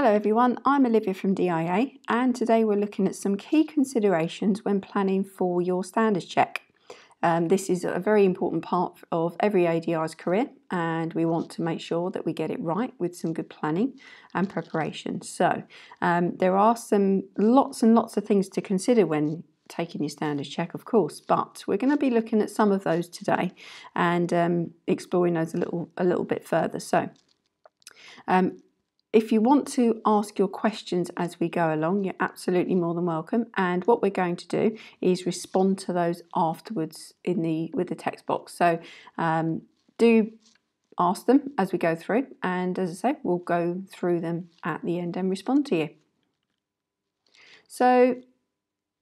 Hello everyone, I'm Olivia from DIA and today we're looking at some key considerations when planning for your standards check. Um, this is a very important part of every ADI's career and we want to make sure that we get it right with some good planning and preparation. So um, there are some lots and lots of things to consider when taking your standards check, of course, but we're going to be looking at some of those today and um, exploring those a little a little bit further. So. Um, if you want to ask your questions as we go along, you're absolutely more than welcome. And what we're going to do is respond to those afterwards in the with the text box. So um, do ask them as we go through, and as I say, we'll go through them at the end and respond to you. So,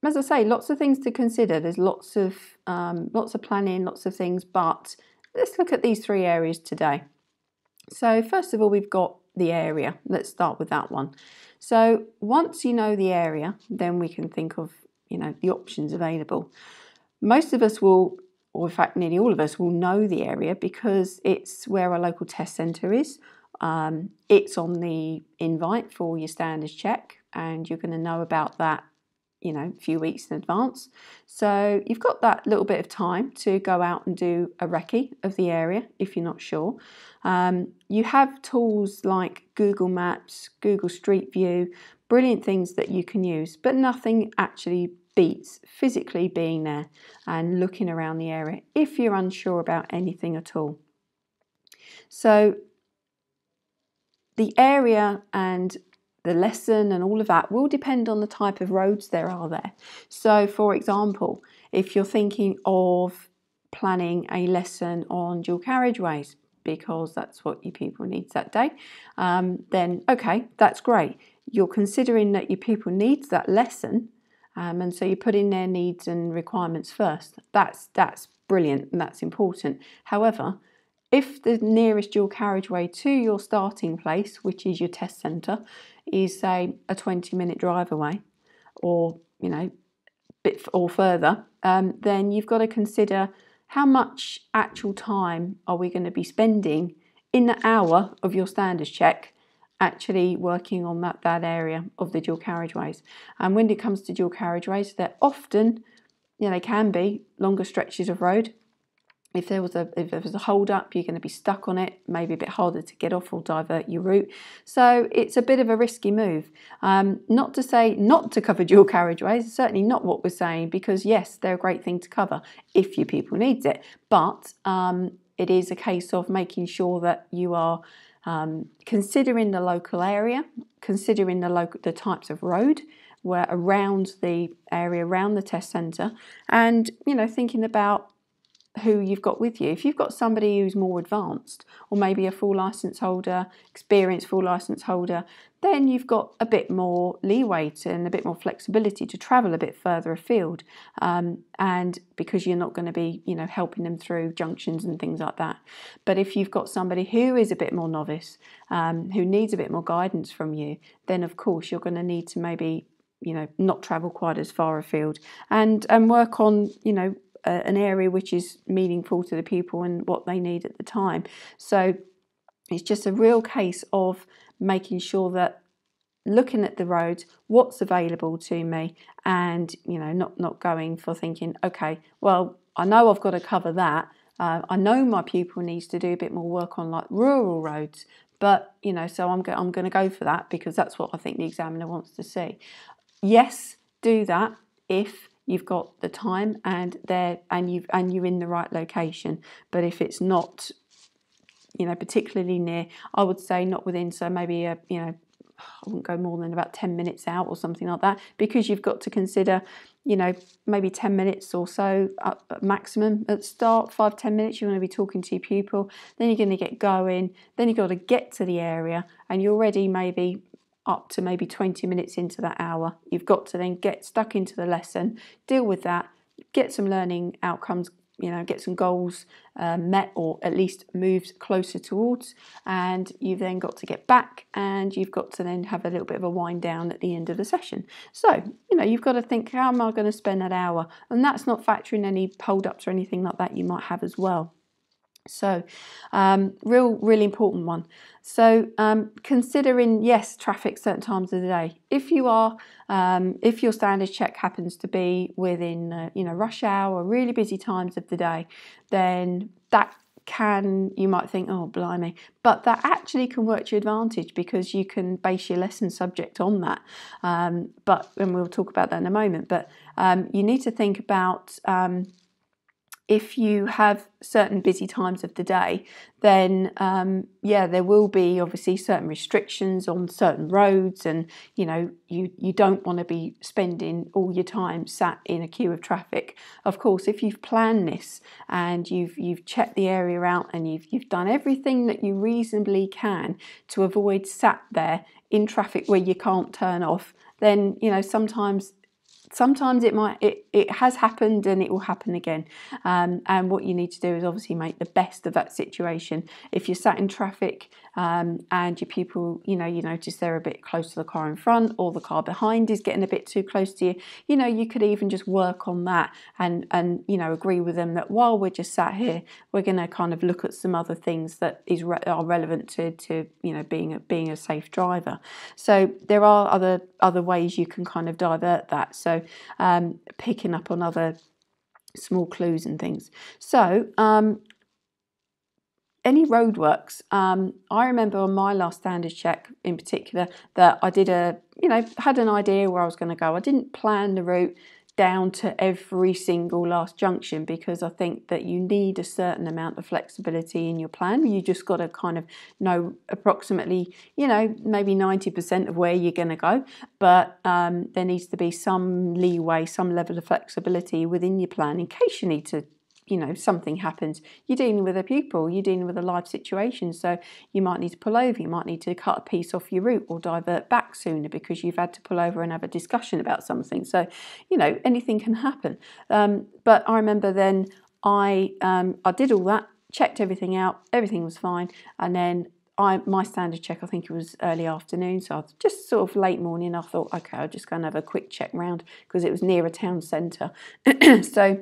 as I say, lots of things to consider. There's lots of um, lots of planning, lots of things, but let's look at these three areas today. So, first of all, we've got the area. Let's start with that one. So once you know the area, then we can think of you know the options available. Most of us will, or in fact nearly all of us will know the area because it's where our local test centre is. Um, it's on the invite for your standards check, and you're going to know about that you know, a few weeks in advance. So you've got that little bit of time to go out and do a recce of the area if you're not sure. Um, you have tools like Google Maps, Google Street View, brilliant things that you can use, but nothing actually beats physically being there and looking around the area if you're unsure about anything at all. So the area and the lesson and all of that will depend on the type of roads there are there. So, for example, if you're thinking of planning a lesson on dual carriageways, because that's what your pupil needs that day, um, then okay, that's great. You're considering that your pupil needs that lesson, um, and so you put in their needs and requirements first. That's that's brilliant and that's important. However, if the nearest dual carriageway to your starting place, which is your test centre, is say a 20 minute drive away or you know bit or further um, then you've got to consider how much actual time are we going to be spending in the hour of your standards check actually working on that, that area of the dual carriageways. And when it comes to dual carriageways they're often you know they can be longer stretches of road if there was a if there was a hold up you're going to be stuck on it maybe a bit harder to get off or divert your route. So it's a bit of a risky move. Um, not to say not to cover dual carriageways certainly not what we're saying because yes they're a great thing to cover if your pupil needs it. But um, it is a case of making sure that you are um, considering the local area considering the local the types of road where around the area around the test centre and you know thinking about who you've got with you. If you've got somebody who's more advanced, or maybe a full license holder, experienced full license holder, then you've got a bit more leeway and a bit more flexibility to travel a bit further afield. Um, and because you're not going to be, you know, helping them through junctions and things like that. But if you've got somebody who is a bit more novice, um, who needs a bit more guidance from you, then of course you're going to need to maybe you know not travel quite as far afield and and work on you know an area which is meaningful to the pupil and what they need at the time. So it's just a real case of making sure that looking at the roads, what's available to me, and you know, not not going for thinking, okay, well, I know I've got to cover that. Uh, I know my pupil needs to do a bit more work on like rural roads, but you know, so I'm go- I'm going to go for that because that's what I think the examiner wants to see. Yes, do that if you've got the time and there and you've and you're in the right location. But if it's not, you know, particularly near, I would say not within so maybe a you know I wouldn't go more than about 10 minutes out or something like that because you've got to consider, you know, maybe 10 minutes or so at maximum at start, five, 10 minutes. You want to be talking to your pupil, then you're going to get going, then you've got to get to the area, and you're already maybe up to maybe 20 minutes into that hour. You've got to then get stuck into the lesson, deal with that, get some learning outcomes, you know, get some goals uh, met or at least moved closer towards. And you've then got to get back and you've got to then have a little bit of a wind down at the end of the session. So, you know, you've got to think, how am I going to spend that hour? And that's not factoring any hold ups or anything like that you might have as well. So, um, real, really important one. So, um, considering yes, traffic certain times of the day. If you are, um, if your standard check happens to be within, uh, you know, rush hour, really busy times of the day, then that can you might think, oh blimey, but that actually can work to your advantage because you can base your lesson subject on that. Um, but and we'll talk about that in a moment. But um, you need to think about um, if you have certain busy times of the day, then um, yeah, there will be obviously certain restrictions on certain roads, and you know you you don't want to be spending all your time sat in a queue of traffic. Of course, if you've planned this and you've you've checked the area out and you've you've done everything that you reasonably can to avoid sat there in traffic where you can't turn off, then you know sometimes sometimes it might it, it has happened and it will happen again. Um, and what you need to do is obviously make the best of that situation. If you're sat in traffic um, and your pupil you know you notice they're a bit close to the car in front or the car behind is getting a bit too close to you you know you could even just work on that and and you know agree with them that while we're just sat here we're going to kind of look at some other things that is re- are relevant to to you know being a, being a safe driver. So there are other other ways you can kind of divert that. So um, picking up on other small clues and things. So, um, any roadworks? Um, I remember on my last standard check in particular that I did a, you know, had an idea where I was going to go. I didn't plan the route down to every single last junction because I think that you need a certain amount of flexibility in your plan. You just got to kind of know approximately, you know, maybe 90% of where you're going to go, but um, there needs to be some leeway, some level of flexibility within your plan in case you need to you know something happens you're dealing with a pupil you're dealing with a live situation so you might need to pull over you might need to cut a piece off your route or divert back sooner because you've had to pull over and have a discussion about something so you know anything can happen um, but i remember then i um, i did all that checked everything out everything was fine and then I, my standard check, I think it was early afternoon, so I was just sort of late morning. I thought, okay, I'll just go and have a quick check round because it was near a town centre. so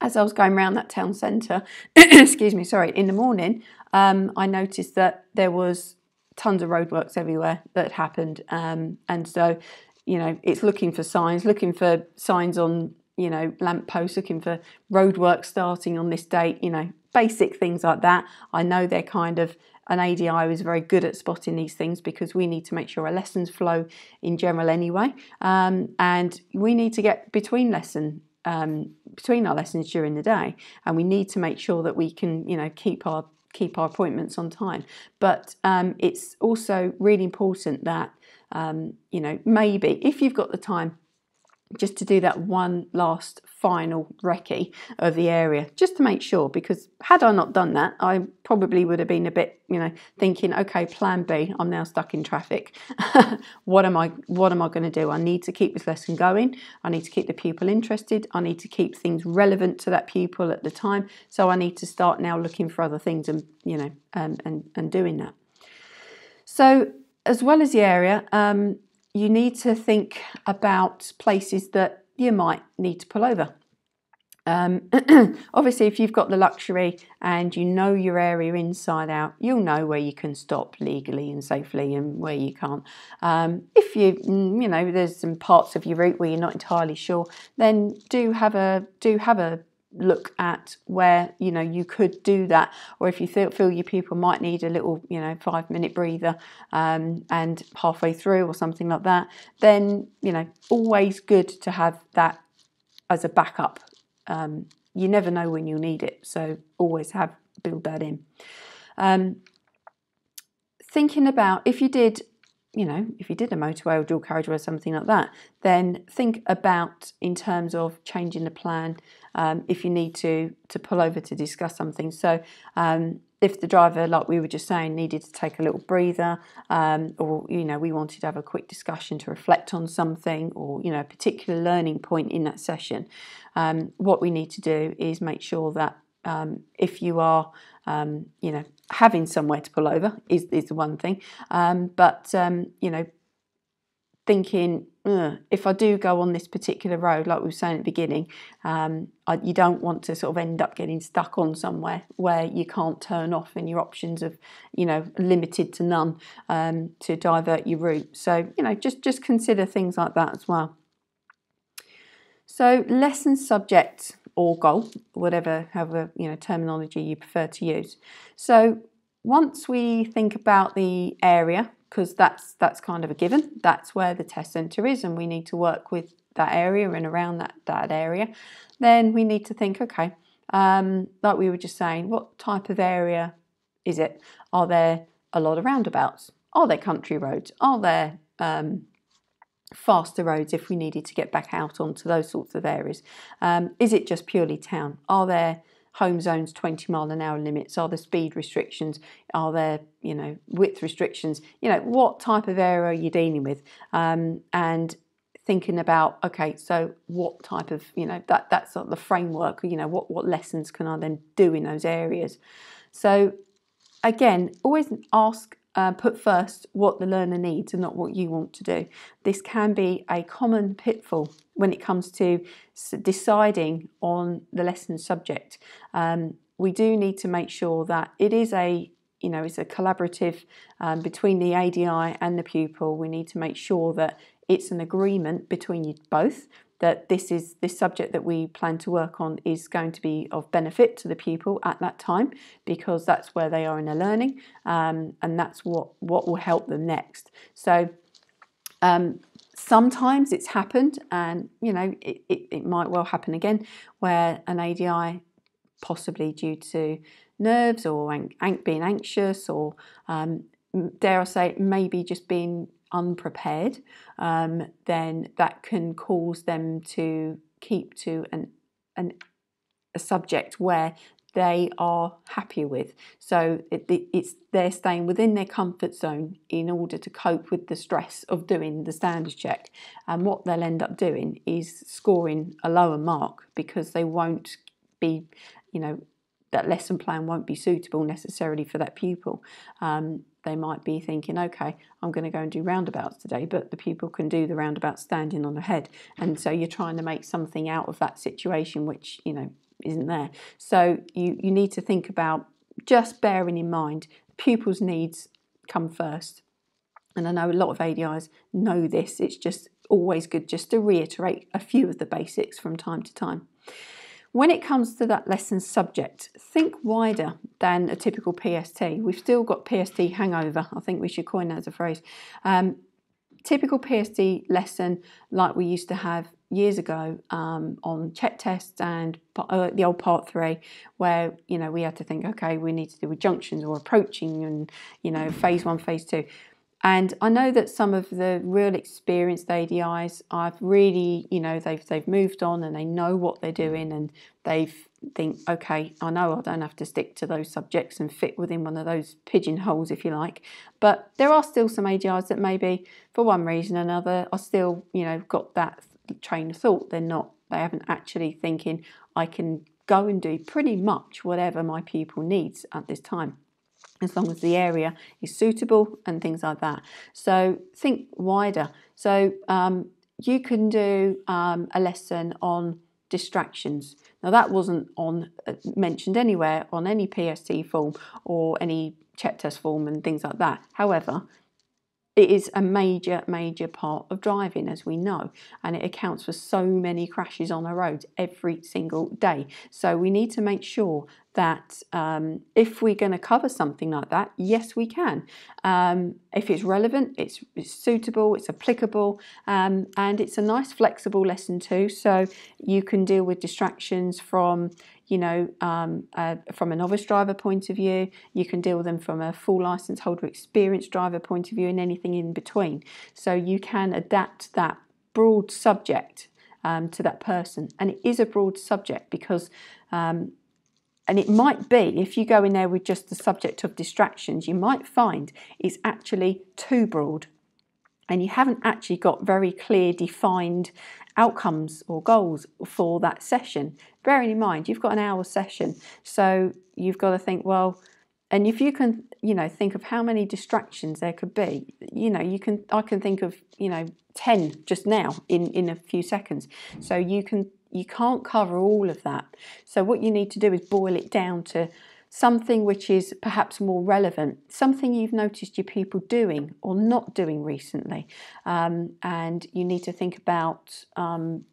as I was going around that town centre, excuse me, sorry, in the morning, um, I noticed that there was tons of roadworks everywhere that happened, um, and so you know it's looking for signs, looking for signs on you know lampposts, looking for roadwork starting on this date, you know basic things like that. I know they're kind of an ADI is very good at spotting these things because we need to make sure our lessons flow in general anyway, um, and we need to get between lesson um, between our lessons during the day, and we need to make sure that we can, you know, keep our keep our appointments on time. But um, it's also really important that um, you know maybe if you've got the time just to do that one last final recce of the area just to make sure because had I not done that I probably would have been a bit you know thinking okay plan B I'm now stuck in traffic. What am I what am I going to do? I need to keep this lesson going. I need to keep the pupil interested. I need to keep things relevant to that pupil at the time. So I need to start now looking for other things and you know and and, and doing that. So as well as the area um, you need to think about places that you might need to pull over. Um, obviously, if you've got the luxury and you know your area inside out, you'll know where you can stop legally and safely and where you can't. Um, if you, mm, you know, there's some parts of your route where you're not entirely sure, then do have a do have a look at where you know you could do that or if you feel, feel your pupil might need a little you know five minute breather um, and halfway through or something like that then you know always good to have that as a backup. Um, you never know when you'll need it so always have build that in. Um, thinking about if you did you know, if you did a motorway or dual carriageway or something like that, then think about in terms of changing the plan um, if you need to to pull over to discuss something. So um, if the driver, like we were just saying, needed to take a little breather, um, or you know, we wanted to have a quick discussion to reflect on something, or you know, a particular learning point in that session, um, what we need to do is make sure that um, if you are, um, you know, having somewhere to pull over is is one thing, um, but um, you know, thinking if I do go on this particular road, like we were saying at the beginning, um, I, you don't want to sort of end up getting stuck on somewhere where you can't turn off and your options of, you know, limited to none um, to divert your route. So, you know, just, just consider things like that as well. So, lesson subject or goal, whatever, however, you know, terminology you prefer to use. So, once we think about the area, because that's that's kind of a given, that's where the test centre is, and we need to work with that area and around that that area. Then we need to think, okay, um, like we were just saying, what type of area is it? Are there a lot of roundabouts? Are there country roads? Are there um, faster roads if we needed to get back out onto those sorts of areas? Um, is it just purely town? Are there home zones 20 mile an hour limits? Are there speed restrictions? Are there you know width restrictions? You know what type of area are you dealing with? Um, and thinking about okay so what type of you know that that's sort of the framework you know what what lessons can i then do in those areas? So again always ask uh, put first what the learner needs and not what you want to do. This can be a common pitfall when it comes to deciding on the lesson subject. Um, we do need to make sure that it is a you know it's a collaborative um, between the ADI and the pupil. We need to make sure that it's an agreement between you both that this is this subject that we plan to work on is going to be of benefit to the pupil at that time because that's where they are in their learning um, and that's what what will help them next. So um, sometimes it's happened and you know it, it, it might well happen again where an ADI possibly due to nerves or being anxious or um, dare I say maybe just being unprepared, um, then that can cause them to keep to an, an a subject where they are happier with. So it, it's they're staying within their comfort zone in order to cope with the stress of doing the standards check. And what they'll end up doing is scoring a lower mark because they won't be, you know, that lesson plan won't be suitable necessarily for that pupil. Um, they might be thinking, okay, I'm going to go and do roundabouts today, but the pupil can do the roundabout standing on the head. And so you're trying to make something out of that situation which, you know, isn't there. So you, you need to think about just bearing in mind pupils' needs come first. And I know a lot of ADIs know this, it's just always good just to reiterate a few of the basics from time to time. When it comes to that lesson subject, think wider than a typical PST. We've still got PST hangover. I think we should coin that as a phrase. Um, typical PST lesson, like we used to have years ago um, on check tests and uh, the old part three, where you know we had to think, okay, we need to do with junctions or approaching, and you know phase one, phase two. And I know that some of the real experienced ADIs, I've really, you know, they've they've moved on and they know what they're doing and they've think, okay, I know I don't have to stick to those subjects and fit within one of those pigeonholes, if you like. But there are still some ADIs that maybe, for one reason or another, are still, you know, got that train of thought. They're not, they haven't actually thinking, I can go and do pretty much whatever my pupil needs at this time as long as the area is suitable and things like that. So think wider. So um, you can do um, a lesson on distractions. Now that wasn't on uh, mentioned anywhere on any PST form or any check test form and things like that. However, it is a major, major part of driving, as we know, and it accounts for so many crashes on the roads every single day. So we need to make sure that um, if we're going to cover something like that, yes, we can. Um, if it's relevant, it's, it's suitable, it's applicable, um, and it's a nice flexible lesson too. So you can deal with distractions from you know, uh, from a novice driver point of view, you can deal with them from a full license holder experienced driver point of view, and anything in between. So you can adapt that broad subject um, to that person. And it is a broad subject because, um, and it might be, if you go in there with just the subject of distractions, you might find it's actually too broad and you haven't actually got very clear defined outcomes or goals for that session. Bearing in mind, you've got an hour session, so you've got to think, well, and if you can, you know, think of how many distractions there could be, you know, you can, I can think of, you know, 10 just now in, in a few seconds. So you can, you can't cover all of that. So what you need to do is boil it down to something which is perhaps more relevant, something you've noticed your people doing or not doing recently. Um, and you need to think about um,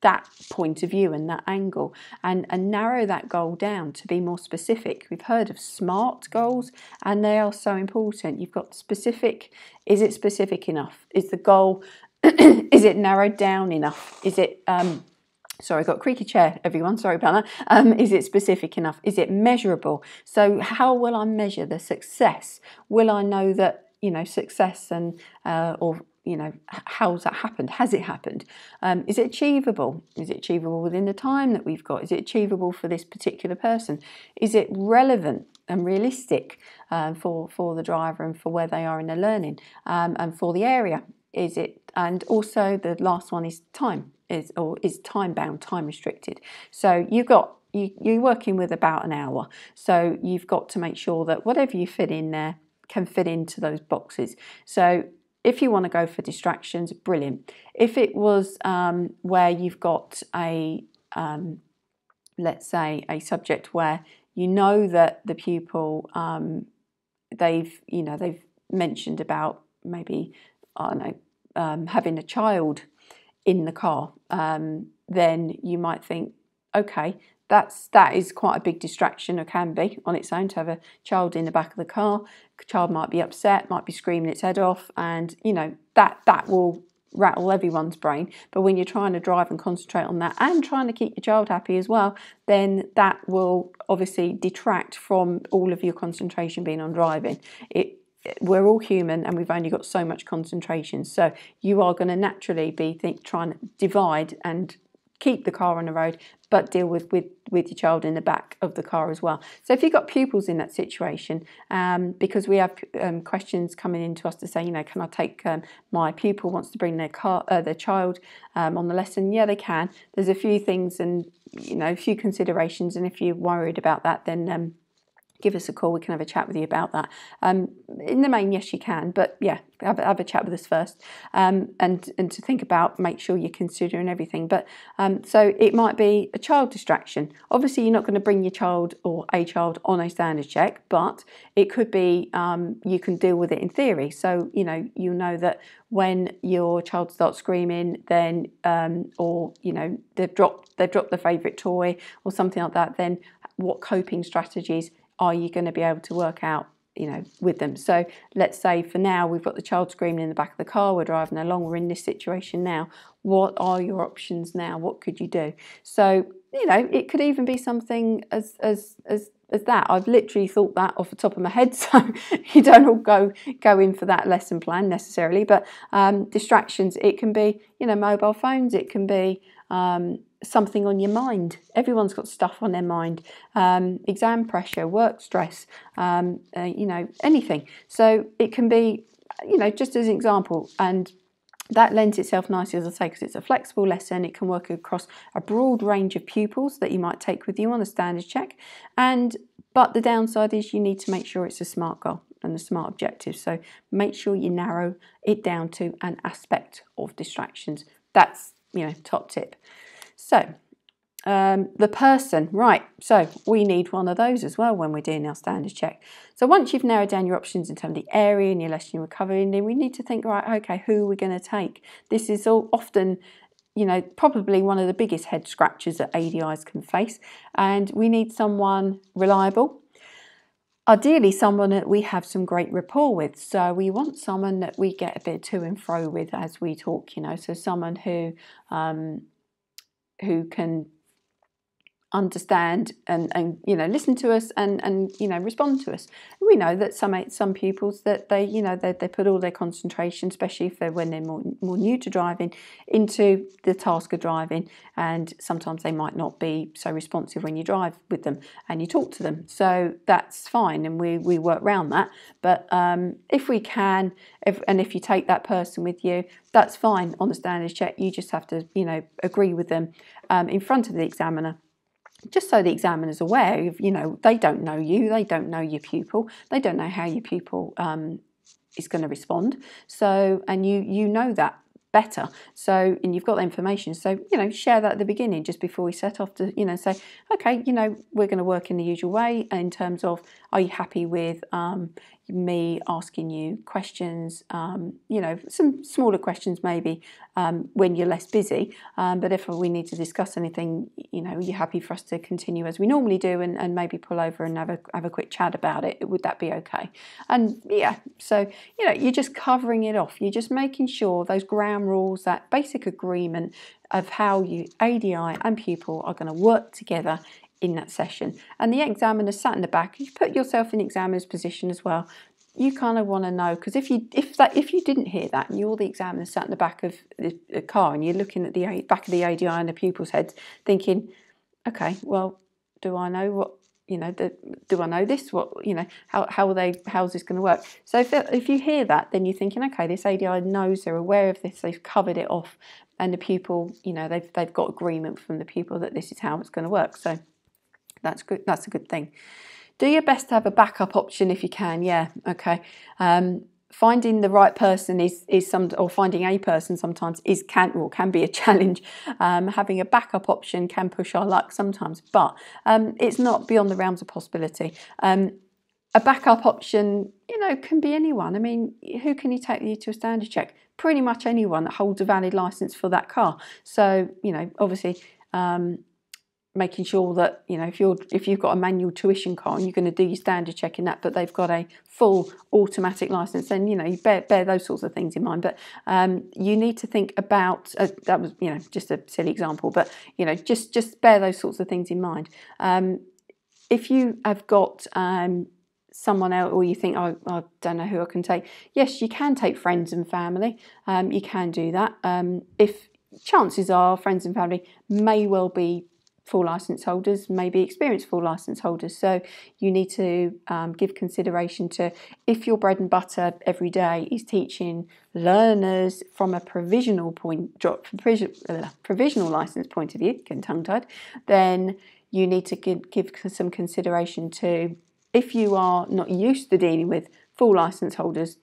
that point of view and that angle and, and narrow that goal down to be more specific. We've heard of SMART goals and they are so important. You've got specific, is it specific enough? Is the goal, is it narrowed down enough? Is it, um, sorry, I've got creaky chair, everyone, sorry about that. Um, is it specific enough? Is it measurable? So how will I measure the success? Will I know that you know success and uh, or you know, how's that happened? Has it happened? Um, is it achievable? Is it achievable within the time that we've got? Is it achievable for this particular person? Is it relevant and realistic um, for for the driver and for where they are in their learning um, and for the area? Is it? And also the last one is time is or is time bound, time restricted. So you've got you, you're working with about an hour, so you've got to make sure that whatever you fit in there can fit into those boxes. So if you want to go for distractions, brilliant. If it was um, where you've got a, um, let's say, a subject where you know that the pupil, um, they've, you know, they've mentioned about maybe, I don't know, um, having a child in the car, um, then you might think, okay, that's that is quite a big distraction or can be on its own to have a child in the back of the car. The child might be upset might be screaming its head off and you know that that will rattle everyone's brain. But when you're trying to drive and concentrate on that and trying to keep your child happy as well then that will obviously detract from all of your concentration being on driving. It we're all human and we've only got so much concentration so you are going to naturally be think, trying to divide and keep the car on the road, but deal with, with, with your child in the back of the car as well. So if you've got pupils in that situation, um, because we have um, questions coming in to us to say, you know, can I take um, my pupil wants to bring their car, uh, their child um, on the lesson? Yeah, they can. There's a few things and you know a few considerations, and if you're worried about that, then um, give us a call. We can have a chat with you about that. Um, in the main, yes, you can, but yeah, have, have a chat with us first, um, and and to think about, make sure you're considering everything. But um, so it might be a child distraction. Obviously, you're not going to bring your child or a child on a standard check, but it could be um, you can deal with it in theory. So you know you know that when your child starts screaming, then um, or you know they've dropped they've dropped their favourite toy or something like that, then what coping strategies are you going to be able to work out you know with them? So let's say for now we've got the child screaming in the back of the car we're driving along we're in this situation now. What are your options now? What could you do? So you know it could even be something as as as as that. I've literally thought that off the top of my head so you don't all go go in for that lesson plan necessarily but um, distractions. It can be you know mobile phones it can be um, something on your mind. Everyone's got stuff on their mind. Um, exam pressure, work stress, um, uh, you know, anything. So it can be, you know, just as an example, and that lends itself nicely, as I say, because it's a flexible lesson. It can work across a broad range of pupils that you might take with you on a standard check. And but the downside is you need to make sure it's a smart goal and a smart objective. So make sure you narrow it down to an aspect of distractions. That's you know top tip. So um, the person, right, so we need one of those as well when we're doing our standard check. So once you've narrowed down your options in terms of the area and your lesson you're covering, then we need to think, right, okay, who are we going to take? This is all often you know, probably one of the biggest head scratches that ADIs can face. And we need someone reliable, ideally someone that we have some great rapport with. So we want someone that we get a bit to and fro with as we talk, you know, so someone who um, who can understand and, and you know listen to us and and you know respond to us. We know that some some pupils that they you know they, they put all their concentration especially they're when they're more, more new to driving into the task of driving. And sometimes they might not be so responsive when you drive with them and you talk to them. So that's fine and we we work around that. But um, if we can if, and if you take that person with you that's fine. On the standards check you just have to you know agree with them um, in front of the examiner just so the examiner's aware of, you know, they don't know you, they don't know your pupil, they don't know how your pupil um, is going to respond. So, and you you know that better. So, and you've got the information. So, you know, share that at the beginning just before we set off to, you know, say, okay, you know, we're going to work in the usual way in terms of, are you happy with, um, me asking you questions, um, you know, some smaller questions maybe um, when you're less busy. Um, but if we need to discuss anything, you know, you're happy for us to continue as we normally do and, and maybe pull over and have a, have a quick chat about it. Would that be okay? And yeah, so, you know, you're just covering it off. You're just making sure those ground rules, that basic agreement of how you ADI and pupil are going to work together in that session. And the examiner sat in the back. You put yourself in examiner's position as well. You kind of want to know because if you if that if you didn't hear that and you're the examiner sat in the back of the, the car and you're looking at the back of the ADI and the pupil's heads, thinking, okay, well, do I know what you know? The, do I know this? What you know? How how are they? How's this going to work? So if if you hear that, then you're thinking, okay, this ADI knows they're aware of this. They've covered it off, and the pupil, you know, they've they've got agreement from the pupil that this is how it's going to work. So that's good. That's a good thing. Do your best to have a backup option if you can. Yeah, okay. Um, finding the right person is is some or finding a person sometimes is can or can be a challenge. Um, having a backup option can push our luck sometimes, but um, it's not beyond the realms of possibility. Um, a backup option, you know, can be anyone. I mean, who can you take you to a standard check? Pretty much anyone that holds a valid license for that car. So, you know, obviously, um, making sure that you know if you're if you've got a manual tuition car and you're going to do your standard check in that but they've got a full automatic license. Then you know you bear, bear those sorts of things in mind. But um, you need to think about uh, that was you know just a silly example but you know just just bear those sorts of things in mind. Um, if you have got um, someone else or you think oh, I don't know who I can take yes you can take friends and family. Um, you can do that. Um, if chances are friends and family may well be full license holders, maybe experienced full license holders. So you need to um, give consideration to if your bread and butter every day is teaching learners from a provisional point, provisional license point of view, getting tongue tied, then you need to give some consideration to if you are not used to dealing with full license holders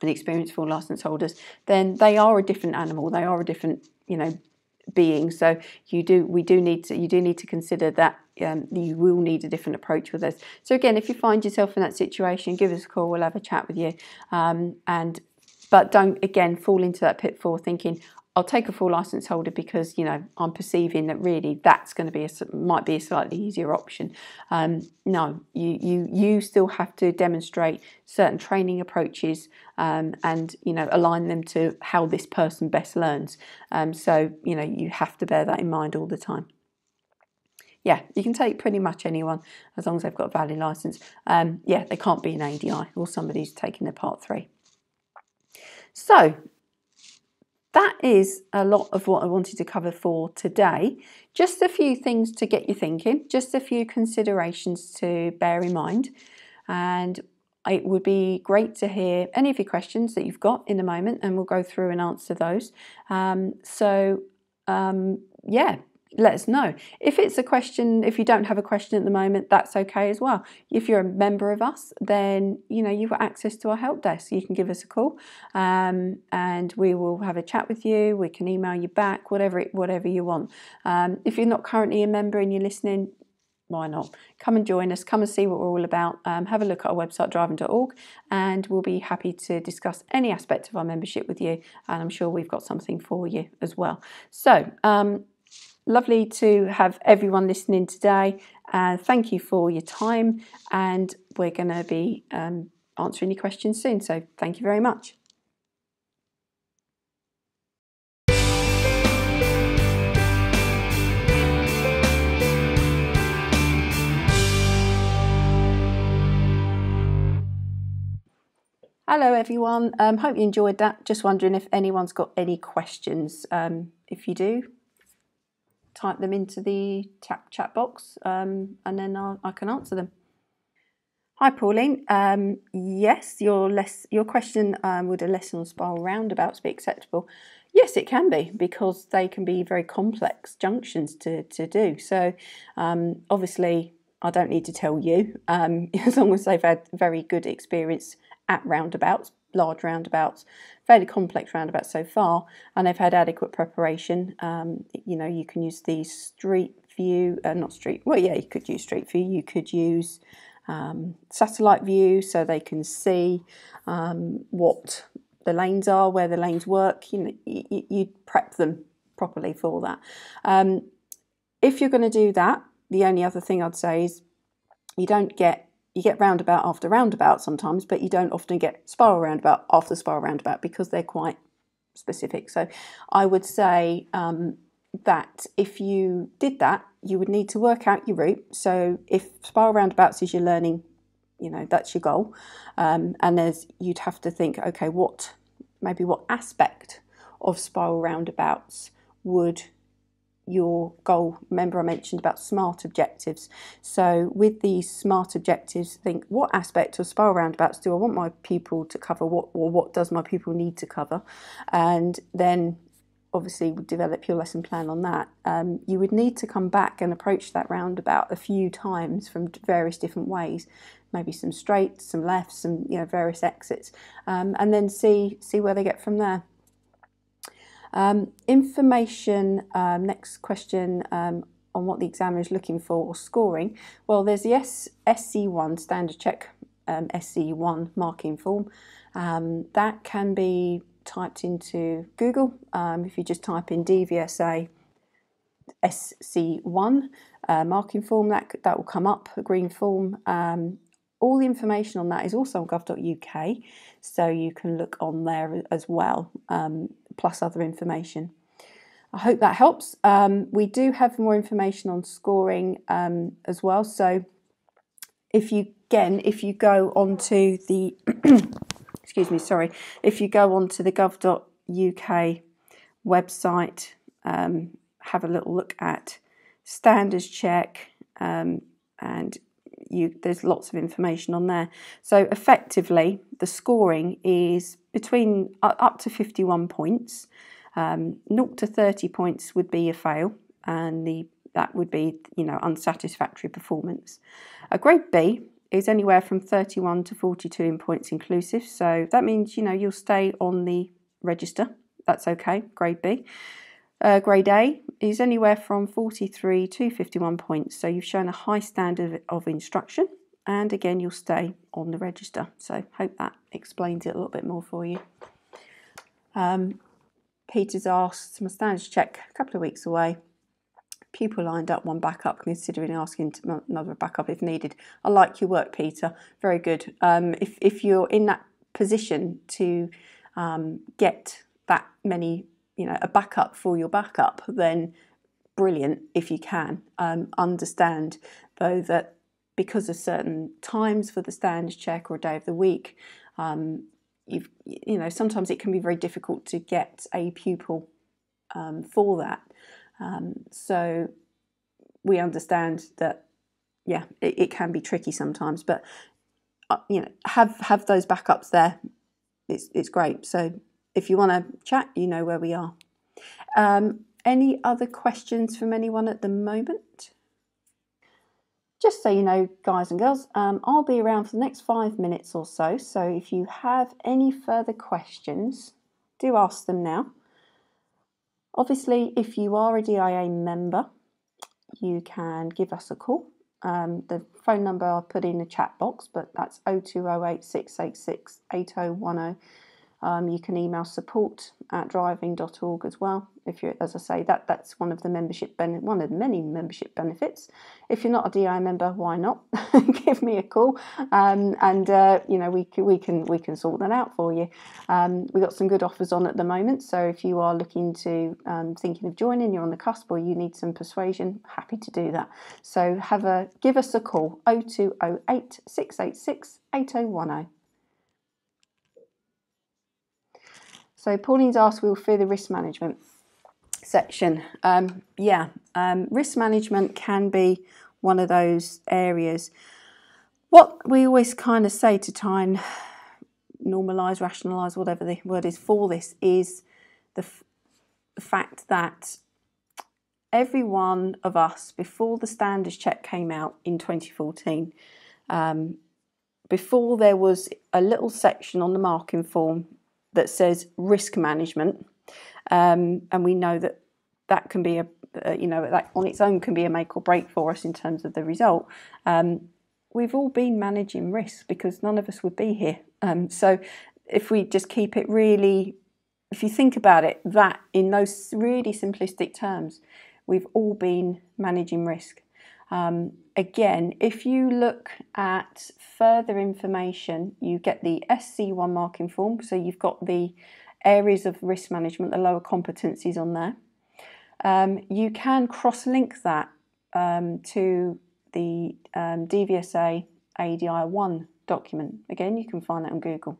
and experienced full license holders, then they are a different animal. They are a different, you know, being. So you do, we do need to, you do need to consider that um, you will need a different approach with us. So again, if you find yourself in that situation, give us a call. We'll have a chat with you. Um, and but don't again fall into that pitfall thinking I'll take a full license holder because you know I'm perceiving that really that's going to be a might be a slightly easier option. Um, no, you you you still have to demonstrate certain training approaches um, and you know align them to how this person best learns. Um, so you know you have to bear that in mind all the time. Yeah, you can take pretty much anyone as long as they've got a valid license. Um, yeah, they can't be an ADI or somebody who's taking their part three. So that is a lot of what I wanted to cover for today. Just a few things to get you thinking, just a few considerations to bear in mind. And it would be great to hear any of your questions that you've got in a moment, and we'll go through and answer those. Um, so, um, yeah, let us know. If it's a question, if you don't have a question at the moment, that's okay as well. If you're a member of us, then you know you've got access to our help desk. You can give us a call, um, and we will have a chat with you. We can email you back, whatever it, whatever you want. Um, if you're not currently a member and you're listening, why not? Come and join us. Come and see what we're all about. Um, have a look at our website, driving.org, and we'll be happy to discuss any aspect of our membership with you. And I'm sure we've got something for you as well. So, um, Lovely to have everyone listening today. Uh, thank you for your time, and we're going to be um, answering your questions soon. So, thank you very much. Hello everyone, um, hope you enjoyed that. Just wondering if anyone's got any questions. Um, if you do, type them into the chat, chat box um, and then I'll, I can answer them. Hi, Pauline. Um, yes, your less your question um, would a lesson on spiral roundabouts be acceptable? Yes, it can be because they can be very complex junctions to, to do. So, um, obviously, I don't need to tell you, um, as long as they've had very good experience at roundabouts, large roundabouts, fairly complex roundabouts so far, and they've had adequate preparation. Um, you know, you can use the street view, uh, not street, well, yeah, you could use street view, you could use um, satellite view so they can see um, what the lanes are, where the lanes work. You know, you, you prep them properly for that. Um, if you're going to do that, the only other thing I'd say is you don't get you get roundabout after roundabout sometimes, but you don't often get spiral roundabout after spiral roundabout because they're quite specific. So I would say um, that if you did that, you would need to work out your route. So if spiral roundabouts is your learning, you know that's your goal, um, and there's you'd have to think, okay, what maybe what aspect of spiral roundabouts would your goal remember i mentioned about smart objectives. So with these smart objectives think what aspect of spiral roundabouts do i want my pupil to cover? What or what does my pupil need to cover? And then obviously develop your lesson plan on that, um, you would need to come back and approach that roundabout a few times from various different ways, maybe some straights, some lefts, some you know various exits, um, and then see see where they get from there. Um, information. Um, next question um, on what the examiner is looking for or scoring. Well, there's the S, SC1 standard check um, SC1 marking form. that can be typed into Google. Um, if you just type in DVSA SC1 uh, marking form, that, that will come up, a green form. Um, all the information on that is also on gov.uk, so you can look on there as well, um, plus other information. I hope that helps. Um, we do have more information on scoring um, as well. So if you again, if you go onto the excuse me, sorry, if you go onto the gov.uk website, um, have a little look at standards check, um, and you, there's lots of information on there. So effectively, the scoring is between uh, up to 51 points. Um, 0 to 30 points would be a fail, and the that would be you know unsatisfactory performance. A grade B is anywhere from 31 to 42 in points inclusive. So that means, you know, you'll stay on the register. That's okay, grade B. Uh, grade A is anywhere from 43 to 51 points. So you've shown a high standard of instruction. And again, you'll stay on the register. So hope that explains it a little bit more for you. Um, Peter's asked, my standards check a couple of weeks away pupil lined up, one backup, considering asking another backup if needed. I like your work, Peter. Very good. Um, if, if you're in that position to um, get that many, you know, a backup for your backup, then brilliant if you can. Um, understand, though, that because of certain times for the standards check or day of the week, um, you've, you know, sometimes it can be very difficult to get a pupil um, for that. Um, so we understand that, yeah, it, it, can be tricky sometimes, but uh, you know, have have those backups there. It's it's great. So if you want to chat, you know where we are. Um, any other questions from anyone at the moment? Just so you know, guys and girls, um, I'll be around for the next five minutes or so. So if you have any further questions, do ask them now. Obviously, if you are a DIA member, you can give us a call. Um, the phone number I'll put in the chat box, but that's 0208 686 8010. Um, you can email support at driving.org as well. If you, as I say, that that's one of the membership ben- one of the many membership benefits. If you're not a DI member, why not? Give me a call, um, and uh, you know we can, we can we can sort that out for you. Um, we've got some good offers on at the moment, so if you are looking to um, thinking of joining, you're on the cusp, or you need some persuasion, happy to do that. So have a give us a call 0208 686 8010. So Pauline's asked, we'll fear the risk management section. Um, yeah, um, risk management can be one of those areas what we always kind of say to try and normalise, rationalise, whatever the word is for this, is the, f- the fact that every one of us, before the standards check came out in 2014, um, before there was a little section on the marking form that says risk management, um, and we know that that can be a uh, you know that on its own can be a make or break for us in terms of the result. Um, we've all been managing risk because none of us would be here. Um, so if we just keep it really, if you think about it, that in those really simplistic terms, we've all been managing risk. Um, again, if you look at further information, you get the SC1 marking form. So you've got the areas of risk management, the lower competencies on there. Um, you can cross link that um, to the um, DVSA ADI1 document. Again, you can find that on Google.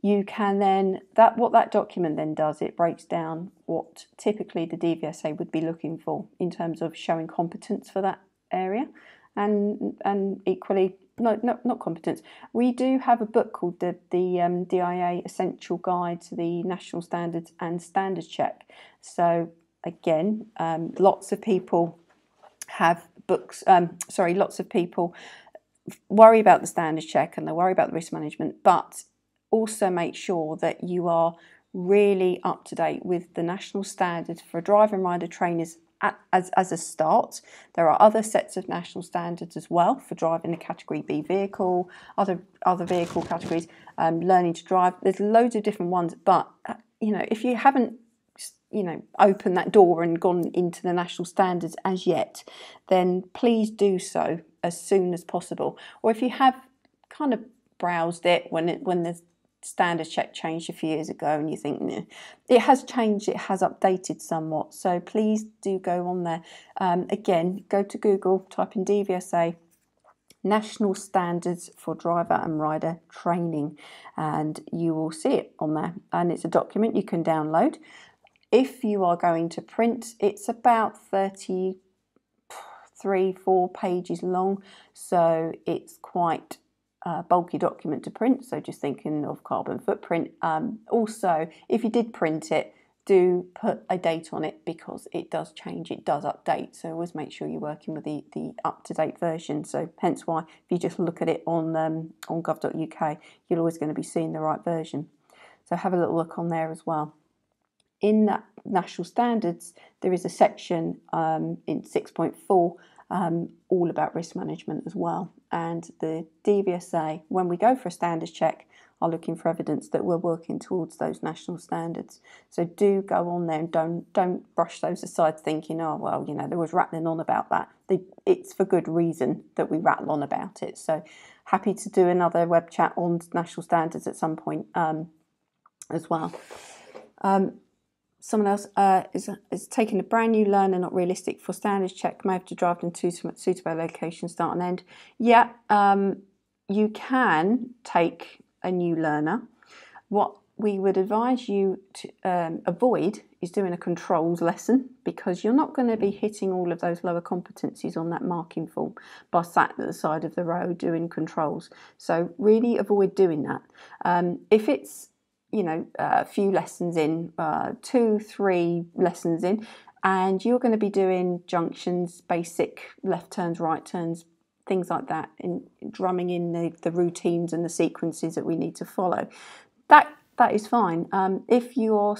You can then that what that document then does it breaks down what typically the DVSA would be looking for in terms of showing competence for that area, and and equally no, no not competence. We do have a book called the the um, DIA Essential Guide to the National Standards and Standards Check. So again, um, lots of people have books. Um, sorry, lots of people worry about the standards check and they worry about the risk management, but also make sure that you are really up to date with the national standards for driver and rider trainers as, as a start. There are other sets of national standards as well for driving a category B vehicle, other other vehicle categories, um, learning to drive. There's loads of different ones, but uh, you know if you haven't you know opened that door and gone into the national standards as yet, then please do so as soon as possible. Or if you have kind of browsed it when it when the standards check changed a few years ago and you think nah, it has changed, it has updated somewhat. So please do go on there. Um, again, go to Google, type in DVSA National Standards for Driver and Rider Training, and you will see it on there. And it's a document you can download. If you are going to print, it's about 33, 4 pages long, so it's quite a bulky document to print. So just thinking of carbon footprint. Um, also, if you did print it, do put a date on it because it does change, it does update. So always make sure you're working with the, the up-to-date version. So hence why if you just look at it on um, on gov.uk, you're always going to be seeing the right version. So have a little look on there as well in that national standards, there is a section um, in 6.4 um, all about risk management as well. And the DVSA, when we go for a standards check, are looking for evidence that we're working towards those national standards. So do go on there and don't don't brush those aside, thinking, oh well, you know, there was rattling on about that. It's for good reason that we rattle on about it. So happy to do another web chat on national standards at some point um, as well. Um, someone else uh, is, is taking a brand new learner, not realistic for standards check, may have to drive them to suitable location, start and end. Yeah, um, you can take a new learner. What we would advise you to um, avoid is doing a controls lesson because you're not going to be hitting all of those lower competencies on that marking form by sat at the side of the road doing controls. So really avoid doing that. Um, if it's you know, a few lessons in, uh, two, three lessons in, and you're going to be doing junctions, basic left turns, right turns, things like that, in drumming in the, the routines and the sequences that we need to follow. That that is fine. Um, if your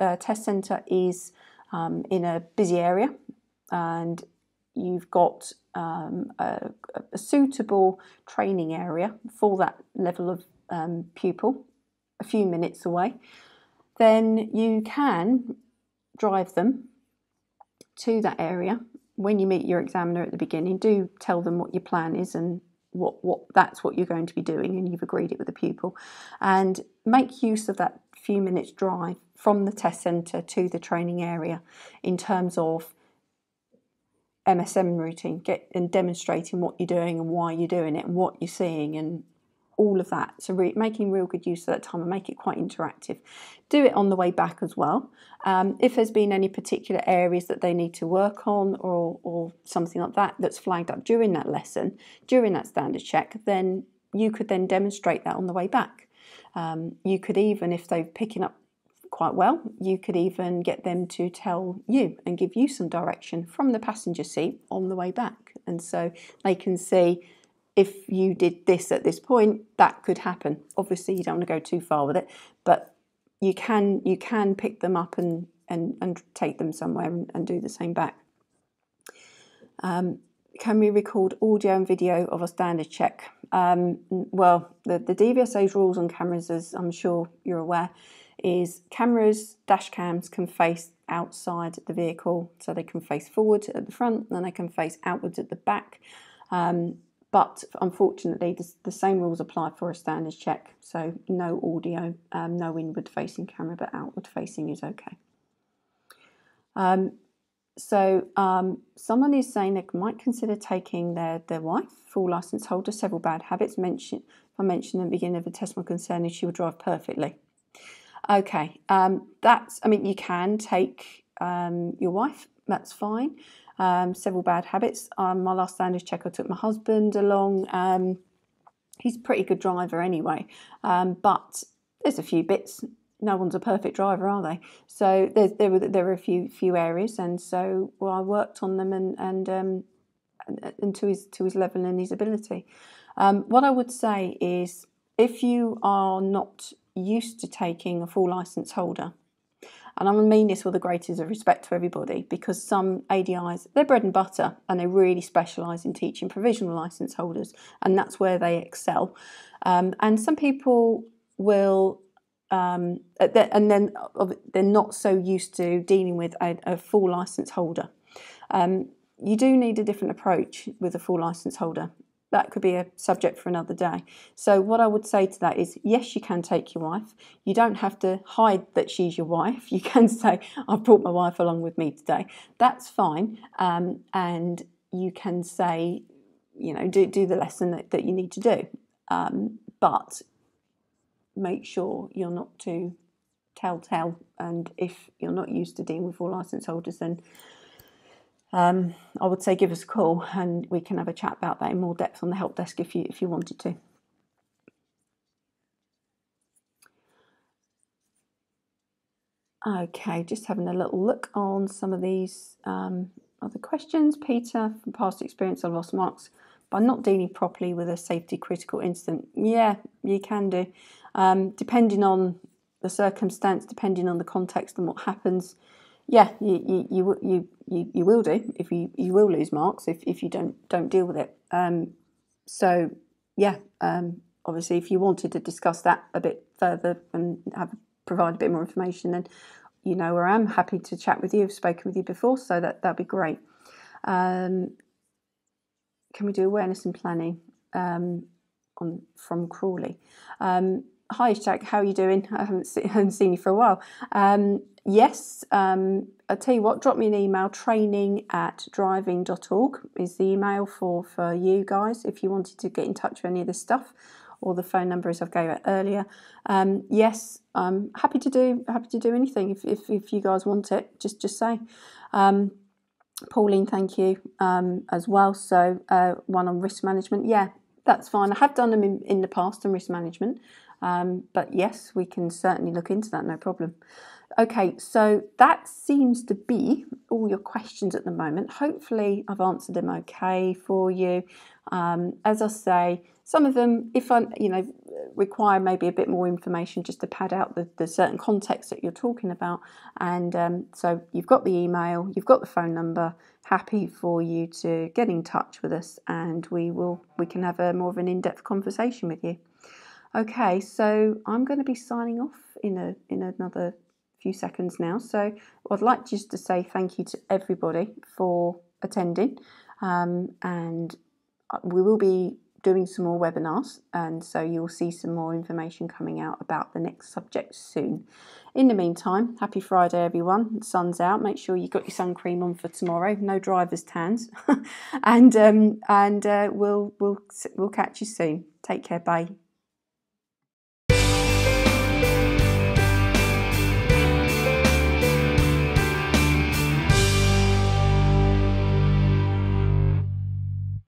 uh, test centre is um, in a busy area and you've got um, a, a, suitable training area for that level of um, pupil, a few minutes away, then you can drive them to that area. When you meet your examiner at the beginning, do tell them what your plan is and what, what that's what you're going to be doing and you've agreed it with the pupil. And make use of that few minutes drive from the test centre to the training area in terms of MSM routine, get and demonstrating what you're doing and why you're doing it and what you're seeing and all of that. So re- making real good use of that time and make it quite interactive. Do it on the way back as well. Um, if there's been any particular areas that they need to work on or, or something like that that's flagged up during that lesson, during that standard check, then you could then demonstrate that on the way back. Um, you could even, if they're picking up quite well, you could even get them to tell you and give you some direction from the passenger seat on the way back. And so they can see if you did this at this point, that could happen. Obviously, you don't want to go too far with it, but you can you can pick them up and and, and take them somewhere and, and do the same back. Um, can we record audio and video of a standard check? Um, well, the, the DVSA's rules on cameras, as I'm sure you're aware, is cameras, dash cams can face outside the vehicle, so they can face forward at the front and they can face outwards at the back. Um, but unfortunately, the, the, same rules apply for a standards check. So no audio, um, no inward facing camera, but outward facing is okay. Um, so um, someone is saying they might consider taking their, their wife, full license holder, several bad habits. Mention, if I mentioned at the beginning of the test, my concern is she would drive perfectly. Okay, um, that's, I mean, you can take um, your wife, that's fine um, several bad habits. Um, my last standards check, I took my husband along. Um, he's a pretty good driver anyway, um, but there's a few bits. No one's a perfect driver, are they? So there were there were a few few areas, and so well, I worked on them and and um, and to his to his level and his ability. Um, what I would say is, if you are not used to taking a full license holder, and I mean this with the greatest of respect to everybody because some ADIs, they're bread and butter and they really specialise in teaching provisional licence holders and that's where they excel. Um, and some people will, um, and then they're not so used to dealing with a, a full licence holder. Um, you do need a different approach with a full licence holder that could be a subject for another day. So, what I would say to that is yes, you can take your wife. You don't have to hide that she's your wife. You can say, I've brought my wife along with me today. That's fine. Um, and you can say, you know, do, do the lesson that, that you need to do. Um, but make sure you're not too telltale. And if you're not used to dealing with all license holders, then um, I would say give us a call and we can have a chat about that in more depth on the help desk if you if you wanted to. Okay, just having a little look on some of these um, other questions. Peter, from past experience, I lost marks by not dealing properly with a safety critical incident. Yeah, you can do. Um, depending on the circumstance, depending on the context and what happens, yeah, you you you you you, will do if you you will lose marks if, if you don't don't deal with it. Um, so yeah, um, obviously, if you wanted to discuss that a bit further and have provide a bit more information, then you know where I am. Happy to chat with you. I've spoken with you before, so that that'd be great. Um, can we do awareness and planning um, on from Crawley? Um, hi, Jack. How are you doing? I haven't, see, haven't seen you for a while. Um, yes, um, I'll tell you what, drop me an email. Training at driving.org is the email for, for you guys if you wanted to get in touch with any of this stuff or the phone number as I gave it earlier. Um, yes, I'm happy to do happy to do anything if, if, if you guys want it. Just just say. Um, Pauline, thank you um, as well. So uh, one on risk management. Yeah, that's fine. I have done them in, in the past on risk management. Um, but yes, we can certainly look into that, no problem. Okay, so that seems to be all your questions at the moment. Hopefully, I've answered them okay for you. Um, as I say, some of them, if I, you know, require maybe a bit more information just to pad out the, the certain context that you're talking about. And um, so you've got the email, you've got the phone number. Happy for you to get in touch with us, and we will we can have a more of an in-depth conversation with you. Okay, so I'm going to be signing off in a in another few seconds now. So I'd like just to say thank you to everybody for attending, um, and uh, we will be doing some more webinars, and so you'll see some more information coming out about the next subject soon. In the meantime, happy Friday, everyone. The sun's out. Make sure you got your sun cream on for tomorrow. No driver's tans, and um, and uh, we'll we'll we'll catch you soon. Take care. Bye.